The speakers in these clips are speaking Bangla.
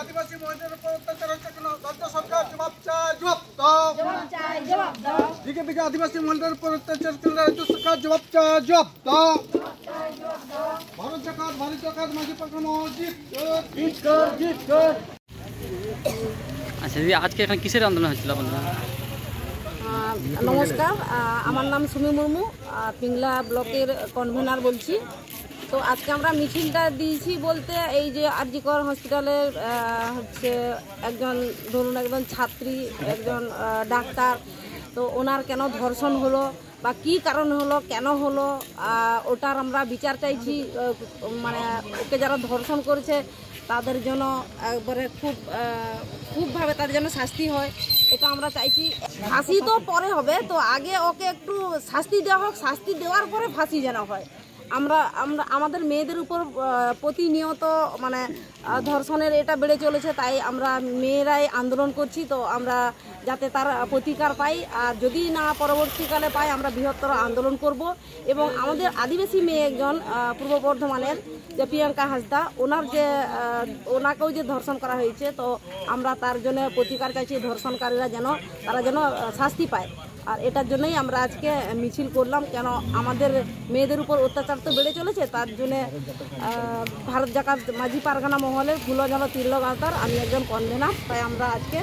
আদিবাসী মহিলাদের উপর অত্যাচার হচ্ছে রাজ্য সরকার জবাব চায় জবাব দাও আদিবাসী উপর অত্যাচার রাজ্য সরকার জবাব ভারত সরকার ভারত সরকার মাঝে পাকানো আচ্ছা দিদি, আজকে এখানে কিসের আন্দোলন হয়েছিল আপনারা নমস্কার আমার নাম সুমি মুর্মু পিংলা ব্লকের কনভেনার বলছি। তো আজকে আমরা মিছিলটা দিয়েছি বলতে এই যে আর আরজিকর হসপিটালের আহ, হচ্ছে একজন ধরুন একজন ছাত্রী একজন ডাক্তার তো ওনার কেন ধর্ষণ হলো বা কি কারণ হলো কেন হলো ওটার আমরা বিচার চাইছি মানে ওকে যারা ধর্ষণ করেছে তাদের জন্য একবারে খুব খুবভাবে তাদের জন্য শাস্তি হয় এটা আমরা চাইছি। ফাঁসি তো পরে হবে তো আগে ওকে একটু শাস্তি দেওয়া হোক শাস্তি দেওয়ার পরে ফাঁসি যেন হয়। আমরা আমরা, আমাদের মেয়েদের উপর প্রতিনিয়ত মানে ধর্ষণের এটা বেড়ে চলেছে, তাই আমরা মেয়েরাই আন্দোলন করছি, তো আমরা যাতে তার প্রতিকার পাই, আর যদি না পরবর্তীকালে পাই, আমরা বৃহত্তর আন্দোলন করব। এবং আমাদের আদিবাসী মেয়ে একজন পূর্ব বর্ধমানের যে প্রিয়াঙ্কা হাসদা, ওনার যে ওনাকেও যে ধর্ষণ করা হয়েছে, তো আমরা তার জন্য প্রতিকার চাইছি, ধর্ষণকারীরা যেন, তারা যেন শাস্তি পায়। আর এটার জন্যই আমরা আজকে মিছিল করলাম কেন আমাদের মেয়েদের উপর অত্যাচার তো বেড়ে চলেছে তার জন্যে ভারত জাকাত মাঝি পারগানা মহলের ফুলজানো তিল্লগাতার আমি একজন কনভেনার তাই আমরা আজকে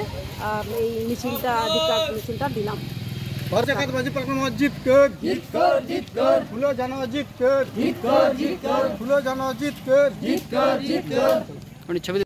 এই মিছিলটা ধিক্কার মিছিলটা দিলাম। জানো জানো ছবি